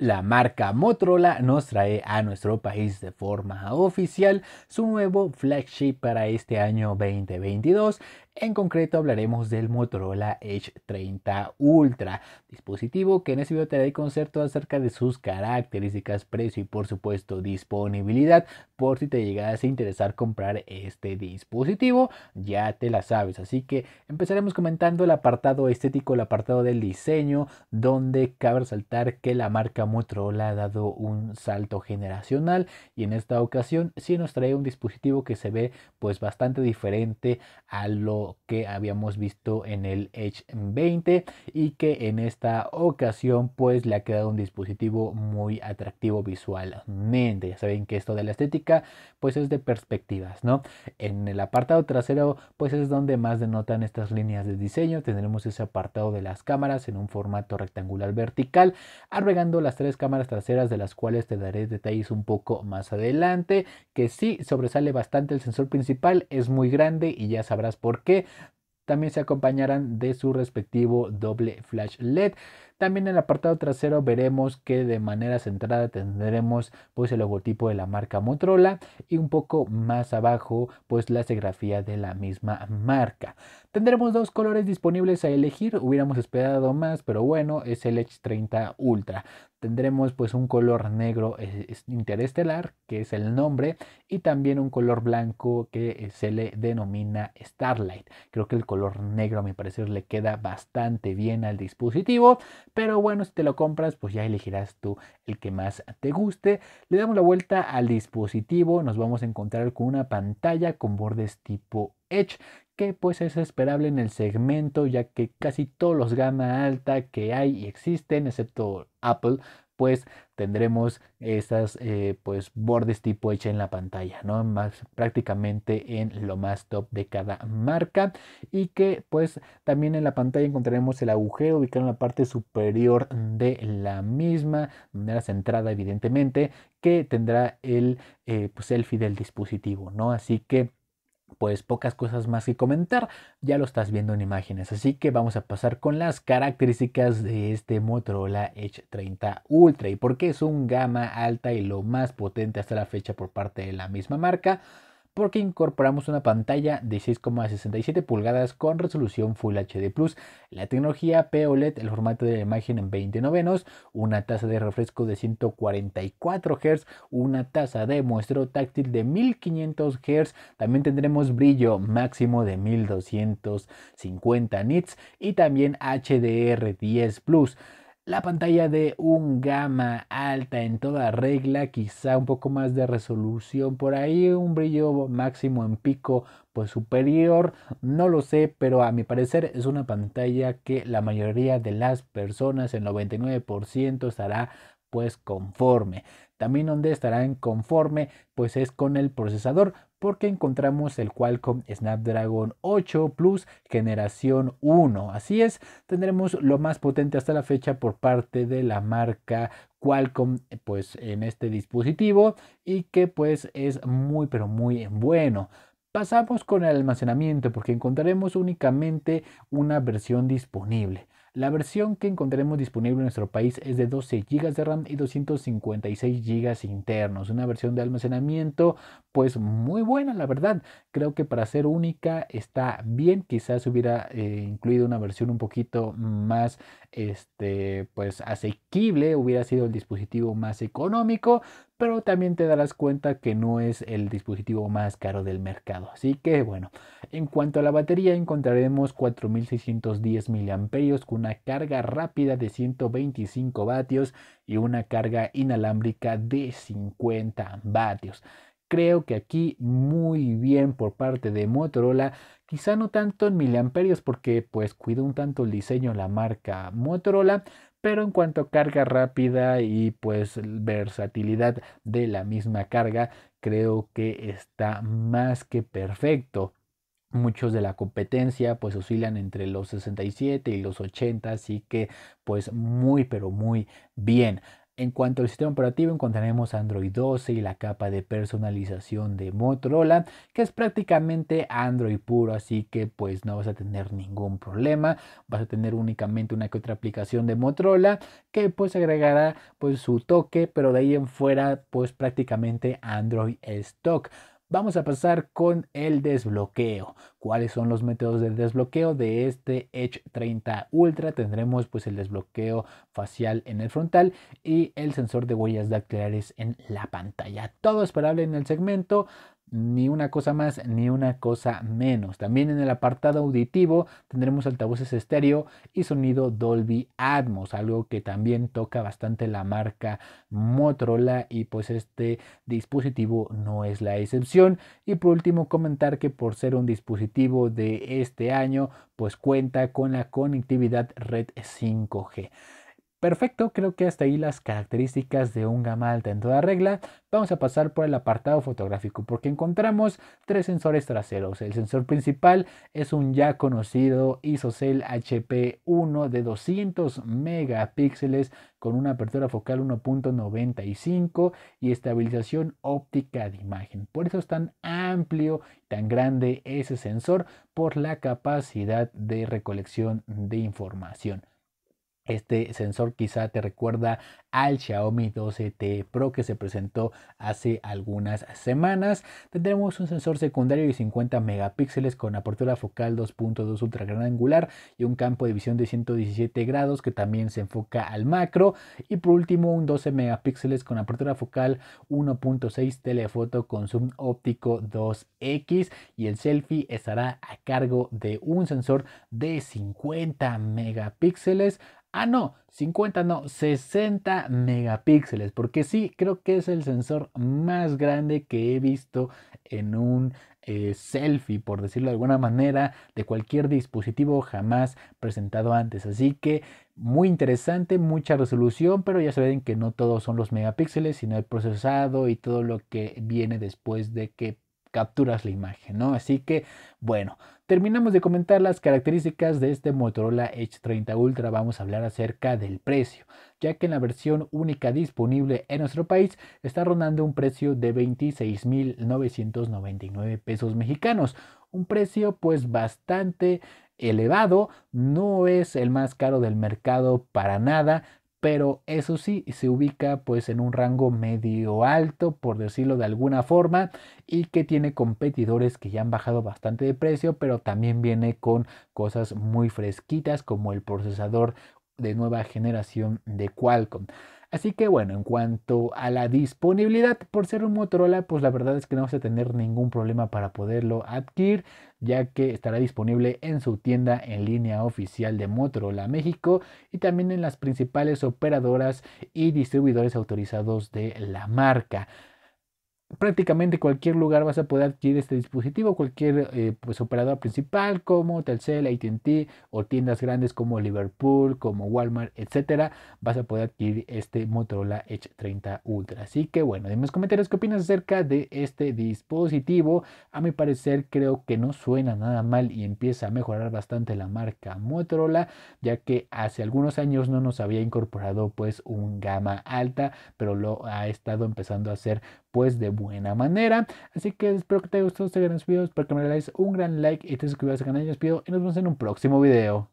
La marca Motorola nos trae a nuestro país de forma oficial su nuevo flagship para este año 2022 en concreto hablaremos del Motorola Edge 30 Ultra, dispositivo que en este video te daré concepto acerca de sus características, precio y por supuesto disponibilidad por si te llegas a interesar comprar este dispositivo, ya te la sabes. Así que empezaremos comentando el apartado estético, el apartado del diseño, donde cabe resaltar que la marca Motorola ha dado un salto generacional y en esta ocasión sí nos trae un dispositivo que se ve pues bastante diferente a lo que habíamos visto en el Edge 20 y que en esta ocasión pues le ha quedado un dispositivo muy atractivo visualmente. Ya saben que esto de la estética pues es de perspectivas, ¿no? En el apartado trasero pues es donde más denotan estas líneas de diseño. Tendremos ese apartado de las cámaras en un formato rectangular vertical, agregando las tres cámaras traseras de las cuales te daré detalles un poco más adelante, que sí sobresale bastante el sensor principal, es muy grande y ya sabrás por qué también se acompañarán de su respectivo doble flash LED. También en el apartado trasero veremos que de manera centrada tendremos pues el logotipo de la marca Motorola y un poco más abajo pues la serigrafía de la misma marca. Tendremos dos colores disponibles a elegir, hubiéramos esperado más, pero bueno, es el Edge 30 Ultra. Tendremos pues un color negro interestelar, que es el nombre, y también un color blanco que eh, se le denomina Starlight. Creo que el color negro a mi parecer le queda bastante bien al dispositivo, pero bueno, si te lo compras, pues ya elegirás tú el que más te guste. Le damos la vuelta al dispositivo, nos vamos a encontrar con una pantalla con bordes tipo Edge que pues es esperable en el segmento ya que casi todos los gama alta que hay y existen excepto Apple pues tendremos estas eh, pues bordes tipo hecha en la pantalla, ¿no? Más prácticamente en lo más top de cada marca y que pues también en la pantalla encontraremos el agujero ubicado en la parte superior de la misma, de manera centrada evidentemente, que tendrá el eh, pues, selfie del dispositivo, ¿no? Así que pues pocas cosas más que comentar, ya lo estás viendo en imágenes, así que vamos a pasar con las características de este Motorola Edge 30 Ultra. Y por qué es un gama alta y lo más potente hasta la fecha por parte de la misma marca porque incorporamos una pantalla de 6,67 pulgadas con resolución Full HD Plus, la tecnología POLED, el formato de la imagen en 20 novenos, una tasa de refresco de 144 Hz, una tasa de muestreo táctil de 1500 Hz, también tendremos brillo máximo de 1250 nits y también HDR10 Plus la pantalla de un gama alta en toda regla, quizá un poco más de resolución por ahí, un brillo máximo en pico pues superior, no lo sé, pero a mi parecer es una pantalla que la mayoría de las personas, el 99% estará pues conforme. También donde estarán conforme pues es con el procesador porque encontramos el Qualcomm Snapdragon 8 Plus generación 1. Así es, tendremos lo más potente hasta la fecha por parte de la marca Qualcomm pues en este dispositivo y que pues es muy pero muy bueno. Pasamos con el almacenamiento porque encontraremos únicamente una versión disponible. La versión que encontraremos disponible en nuestro país es de 12 GB de RAM y 256 GB internos. Una versión de almacenamiento pues muy buena, la verdad. Creo que para ser única está bien. Quizás hubiera eh, incluido una versión un poquito más este, pues asequible, hubiera sido el dispositivo más económico, pero también te darás cuenta que no es el dispositivo más caro del mercado. Así que bueno, en cuanto a la batería encontraremos 4610 mAh una carga rápida de 125 vatios y una carga inalámbrica de 50 vatios. Creo que aquí muy bien por parte de Motorola, quizá no tanto en miliamperios porque pues cuida un tanto el diseño la marca Motorola, pero en cuanto a carga rápida y pues versatilidad de la misma carga, creo que está más que perfecto. Muchos de la competencia pues oscilan entre los 67 y los 80, así que pues muy pero muy bien. En cuanto al sistema operativo, encontraremos Android 12 y la capa de personalización de Motorola, que es prácticamente Android puro, así que pues no vas a tener ningún problema. Vas a tener únicamente una que otra aplicación de Motorola que pues agregará pues su toque, pero de ahí en fuera pues prácticamente Android stock. Vamos a pasar con el desbloqueo. ¿Cuáles son los métodos de desbloqueo de este Edge 30 Ultra? Tendremos pues el desbloqueo facial en el frontal y el sensor de huellas dactilares en la pantalla. Todo esperable en el segmento ni una cosa más ni una cosa menos. También en el apartado auditivo tendremos altavoces estéreo y sonido Dolby Atmos, algo que también toca bastante la marca Motorola y pues este dispositivo no es la excepción. Y por último comentar que por ser un dispositivo de este año pues cuenta con la conectividad red 5G. Perfecto, creo que hasta ahí las características de un gama alta en toda regla. Vamos a pasar por el apartado fotográfico porque encontramos tres sensores traseros. El sensor principal es un ya conocido ISOCELL HP1 de 200 megapíxeles con una apertura focal 1.95 y estabilización óptica de imagen. Por eso es tan amplio tan grande ese sensor por la capacidad de recolección de información. Este sensor quizá te recuerda al Xiaomi 12T Pro que se presentó hace algunas semanas. Tendremos un sensor secundario de 50 megapíxeles con apertura focal 2.2 ultra gran angular y un campo de visión de 117 grados que también se enfoca al macro. Y por último un 12 megapíxeles con apertura focal 1.6 telefoto con zoom óptico 2x y el selfie estará a cargo de un sensor de 50 megapíxeles Ah, no, 50 no, 60 megapíxeles, porque sí, creo que es el sensor más grande que he visto en un eh, selfie, por decirlo de alguna manera, de cualquier dispositivo jamás presentado antes. Así que muy interesante, mucha resolución, pero ya saben que no todos son los megapíxeles, sino el procesado y todo lo que viene después de que capturas la imagen, ¿no? Así que, bueno, terminamos de comentar las características de este Motorola Edge 30 Ultra. Vamos a hablar acerca del precio, ya que en la versión única disponible en nuestro país está rondando un precio de 26.999 pesos mexicanos. Un precio pues bastante elevado, no es el más caro del mercado para nada, pero eso sí se ubica pues en un rango medio alto por decirlo de alguna forma y que tiene competidores que ya han bajado bastante de precio pero también viene con cosas muy fresquitas como el procesador de nueva generación de Qualcomm Así que bueno, en cuanto a la disponibilidad, por ser un Motorola, pues la verdad es que no vas a tener ningún problema para poderlo adquirir, ya que estará disponible en su tienda en línea oficial de Motorola México y también en las principales operadoras y distribuidores autorizados de la marca prácticamente cualquier lugar vas a poder adquirir este dispositivo, cualquier eh, pues, operador principal como Telcel, AT&T o tiendas grandes como Liverpool, como Walmart, etcétera, vas a poder adquirir este Motorola Edge 30 Ultra. Así que bueno, en los comentarios qué opinas acerca de este dispositivo. A mi parecer creo que no suena nada mal y empieza a mejorar bastante la marca Motorola, ya que hace algunos años no nos había incorporado pues un gama alta, pero lo ha estado empezando a hacer pues de buena manera. Así que espero que te haya gustado este gran video, espero que me realices un gran like y te suscribas al canal y os pido y nos vemos en un próximo video.